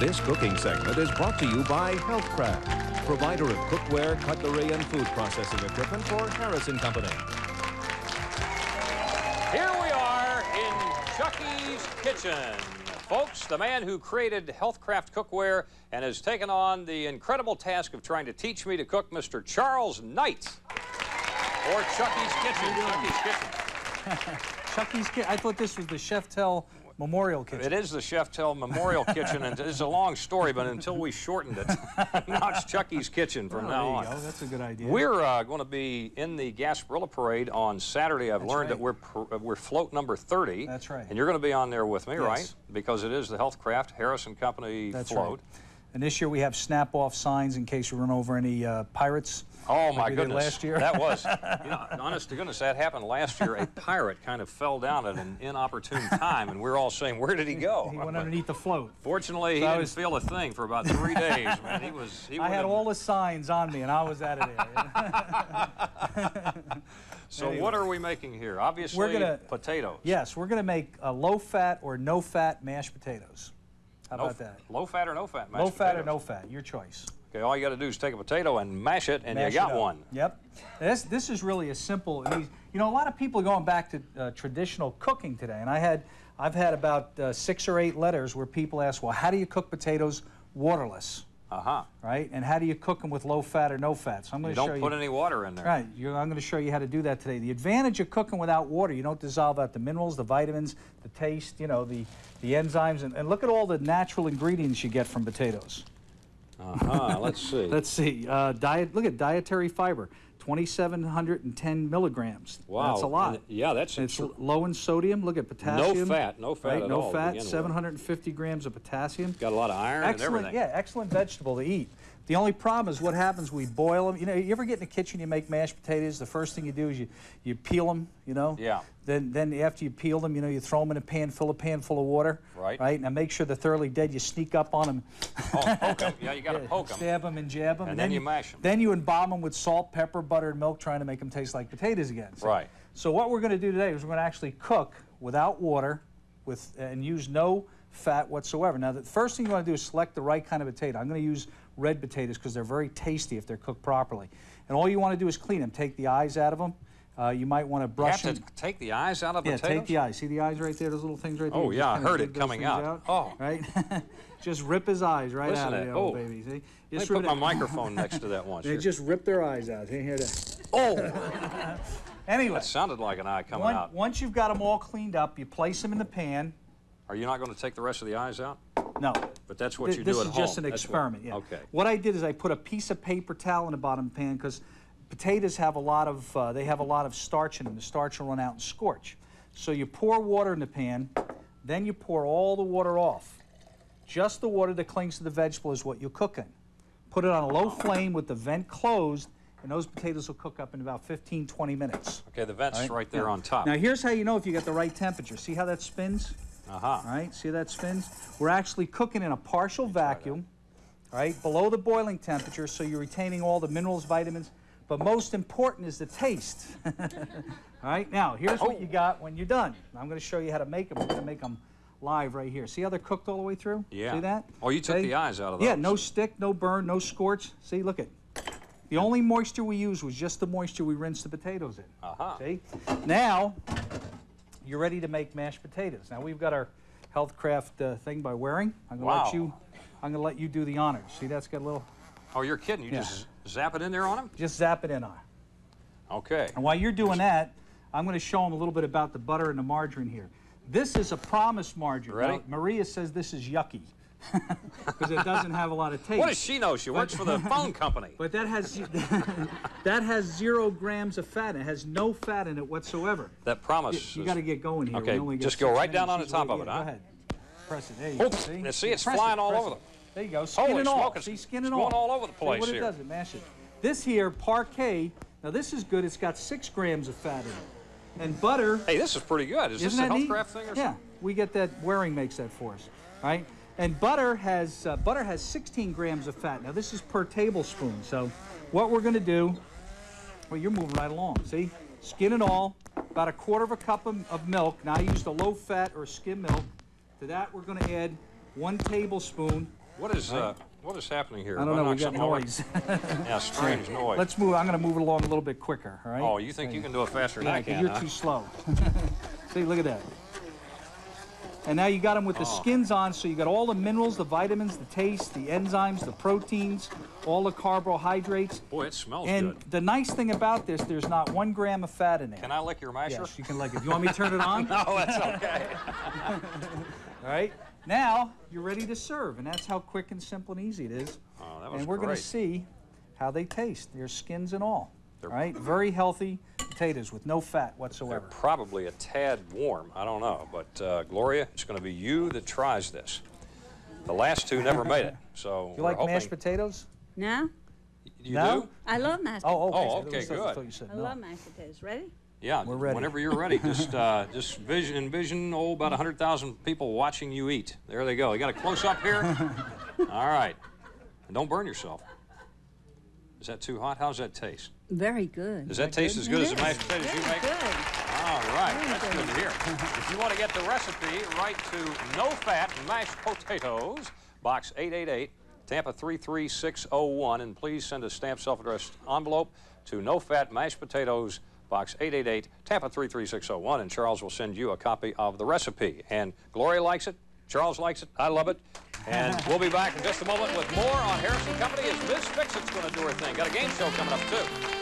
This cooking segment is brought to you by Healthcraft, provider of cookware, cutlery, and food processing equipment for Harris and Company. Here we are in Chucky's Kitchen. Folks, the man who created Healthcraft Cookware and has taken on the incredible task of trying to teach me to cook, Mr. Charles Knight. Or Chucky's Kitchen. Chucky's Kitchen. Chucky's Kitchen. I thought this was the Chef Tell Memorial Kitchen. It is the Chef Tell Memorial Kitchen, and it's a long story, but until we shortened it, now it's Chucky's Kitchen from Oh, now there on. go. That's a good idea. We're uh, going to be in the Gasparilla Parade on Saturday. I've That's learned that we're pr- uh, we're float number 30. That's right. And you're going to be on there with me, Yes. right? Because it is the Healthcraft Harris and Company That's float. right. And this year we have snap-off signs in case we run over any uh, pirates. Oh my goodness! last year. that was, you know, honest to goodness, that happened last year. A pirate kind of fell down at an inopportune time, and we're all saying, "Where did he go?" He went underneath the float. Fortunately, he I didn't was- feel a thing for about three days. Man, he was. He I had all the signs on me, and I was out of there. So anyway. what are we making here? Obviously, we're gonna- potatoes. yes, we're going to make uh, low-fat or no-fat mashed potatoes. How No about that? Low fat or no fat? Low fat or no fat, your choice. Okay, all you got to do is take a potato and mash it, and Mash you got one. Yep. This, this is really a simple. You know, a lot of people are going back to uh, traditional cooking today, and I had, I've had about uh, six or eight letters where people ask, well, how do you cook potatoes waterless, Uh huh. right? And how do you cook them with low fat or no fat? So I'm going You to show you. don't put any water in there. Right, you're, I'm going to show you how to do that today. The advantage of cooking without water, you don't dissolve out the minerals, the vitamins, the taste, you know, the, the enzymes, and, and look at all the natural ingredients you get from potatoes. Uh huh. Let's see. Let's see. Uh, diet. Look at dietary fiber, 2,710 milligrams. wow. That's a lot. And- yeah, that's It's tr- low in sodium. Look at potassium. No fat, no fat right? no all fat. begin with. 750 grams of potassium. got a lot of iron and Excellent. everything. Yeah, excellent vegetable to eat. The only problem is what happens. We boil them. You know, you ever get in the kitchen, you make mashed potatoes. The first thing you do is you, you peel them. You know. Yeah. Then then after you peel them, you know, you throw them in a pan, fill a pan full of water. Right. Right. Now make sure they're thoroughly dead. You sneak up on them. Oh, them. Yeah, you got to Yeah, poke them. Stab them and jab them. And then you mash them. Then you embalm them with salt, pepper, butter, and milk, trying to make them taste like potatoes again. So, Right. So what we're going to do today is we're going to actually cook without water, with and use no fat whatsoever. Now, the first thing you want to do is select the right kind of potato. I'm going to use red potatoes because they're very tasty if they're cooked properly. And all you want to do is clean them. Take the eyes out of them. Uh, you might want to brush have to them. take the eyes out of Yeah, potatoes. take the eyes. See the eyes right there? Those little things right there? Oh, yeah, I heard it coming things out. Oh. Right? just rip his eyes right Listen out of the old Oh. baby. See? Just put rip my microphone next to that once. They just rip their eyes out. See, hear that? Oh, Anyway, that sounded like an eye coming one- out. once you've got them all cleaned up, you place them in the pan. Are you not going to take the rest of the eyes out? No. But that's what Th- you this do at is just an That's what- experiment. yeah. Okay. What I did is I put a piece of paper towel in the bottom of the pan because potatoes have a lot of uh, they have a lot of starch in them. The starch will run out and scorch. So you pour water in the pan, then you pour all the water off. Just the water that clings to the vegetable is what you're cooking. Put it on a low flame with the vent closed, and those potatoes will cook up in about 15, 20 minutes. Okay, the vent's right, there on top. Now here's how you know if you got the right temperature. See how that spins? Uh huh. All right, see that spins? We're actually cooking in a partial vacuum, right, below the boiling temperature, so you're retaining all the minerals, vitamins, but most important is the taste. all right, now here's what you got when you're done. I'm going to show you how to make them. We're going to make them live right here. See how they're cooked all the way through? Yeah. See that? Oh, you took Okay? the eyes out of them. Yeah, no stick, no burn, no scorch. See, look at. The only moisture we used was just the moisture we rinsed the potatoes in. Uh-huh. See? Now, you're ready to make mashed potatoes. Now we've got our Healthcraft uh, thing by Waring. I'm gonna Wow. let you. I'm gonna let you do the honors. See, that's got a little. Oh, you're kidding. You Yeah. just zap it in there on them? Just zap it in on. Okay. And while you're doing that, I'm going to show them a little bit about the butter and the margarine here. This is a promised margarine. Ready? Now, Maria says this is yucky because it doesn't have a lot of taste. What does she know? She works for the phone company. But that has that has zero grams of fat. It has no fat in it whatsoever. That promise. You is- got to get going here. Okay, We only got just go right down on the top of it, huh? Go ahead. Press it. There you Oh, go. See? now see, it's Press flying it, all press over it. the- There you go. Skin Holy and all. See, skin and all. going all over the See place what here. it does. It mash it. This here, Parkay. Now this is good. It's got six grams of fat in it. And butter. Hey, this is pretty good. Is this a neat? Healthcraft thing or yeah, something? Yeah, we get that. Waring makes that for us, right? And butter has uh, butter has 16 grams of fat. Now this is per tablespoon. So what we're going to do? Well, you're moving right along. See, skin and all. About a quarter of a cup of, of milk. Now I used a low fat or skim milk. To that we're going to add one tablespoon What is uh, what is happening here? I don't know, we got noise. Yeah, strange noise. Let's move, I'm gonna move it along a little bit quicker, all right? oh, you think you can do it faster than Yeah, I can? you're huh? too slow. See, look at that. And now you got them with the Oh. skins on, so you got all the minerals, the vitamins, the taste, the enzymes, the proteins, all the carbohydrates. Boy, it smells And good. And the nice thing about this, there's not one gram of fat in it. Can I lick your masher? Yes, you can lick it. You want me to turn it on? no, that's okay. All right. Now you're ready to serve, and that's how quick and simple and easy it is. Oh, that was and we're going to see how they taste, their skins and all. They're- All right. Very healthy potatoes with no fat They're whatsoever. probably a tad warm. I don't know, but uh, Gloria, it's going to be you that tries this. The last two never made it, so You like hoping. mashed potatoes? No, You No? do? I love mashed. Oh, okay. Oh, okay, I thought- I good. you said I no. love mashed potatoes. Ready? Yeah. We're ready. Whenever you're ready, just uh, just vision envision oh about hundred thousand people watching you eat. There they go. You got a close up here. All right, and don't burn yourself. Is that too hot? How's that taste? Very good. Does that taste as good It as the is. mashed potatoes you make? Good. All right, Very that's good. good to hear. If you want to get the recipe, write to No Fat Mashed Potatoes, Box 888, Tampa 33601, and please send a stamped self-addressed envelope to No Fat Mashed Potatoes, Box 888, Tampa 33601, and Charles will send you a copy of the recipe. And Gloria likes it, Charles likes it, I love it. And we'll be back in just a moment with more on Harris and Company as Miss Fixit's going to do her thing. Got a game show coming up, too.